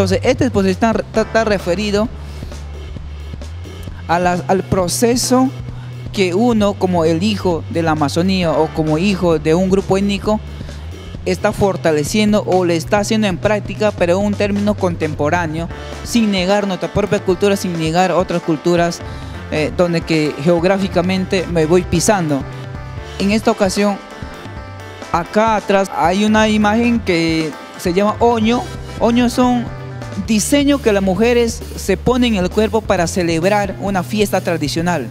Entonces, este exposición está, referido al proceso que uno como el hijo de la Amazonía o como hijo de un grupo étnico está fortaleciendo o le está haciendo en práctica, pero en un término contemporáneo, sin negar nuestra propia cultura, sin negar otras culturas eh, donde que geográficamente me voy pisando. En esta ocasión, acá atrás hay una imagen que se llama oño. Oño son diseños que las mujeres se ponen en el cuerpo para celebrar una fiesta tradicional,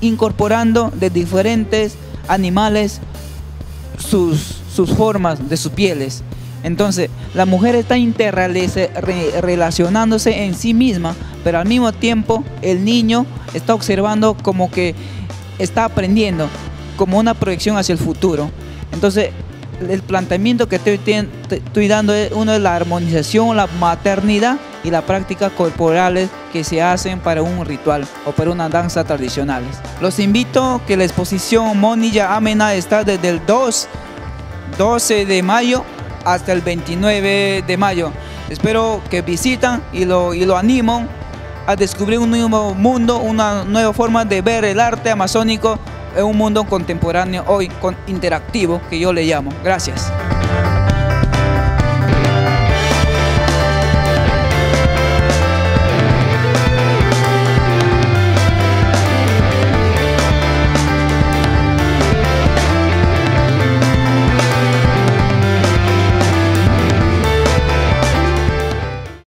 incorporando de diferentes animales sus, sus formas de sus pieles. Entonces, la mujer está interrelacionándose en sí misma, pero al mismo tiempo el niño está observando como que está aprendiendo, como una proyección hacia el futuro. Entonces, el planteamiento que estoy, estoy dando es uno de la armonización, la maternidad y las prácticas corporales que se hacen para un ritual o para una danza tradicionales. Los invito que la exposición Monilla Amena está desde el 2 12 de mayo hasta el 29 de mayo. Espero que visitan y lo, y lo animo a descubrir un nuevo mundo, una nueva forma de ver el arte amazónico en un mundo contemporáneo hoy, con interactivo, que yo le llamo. Gracias.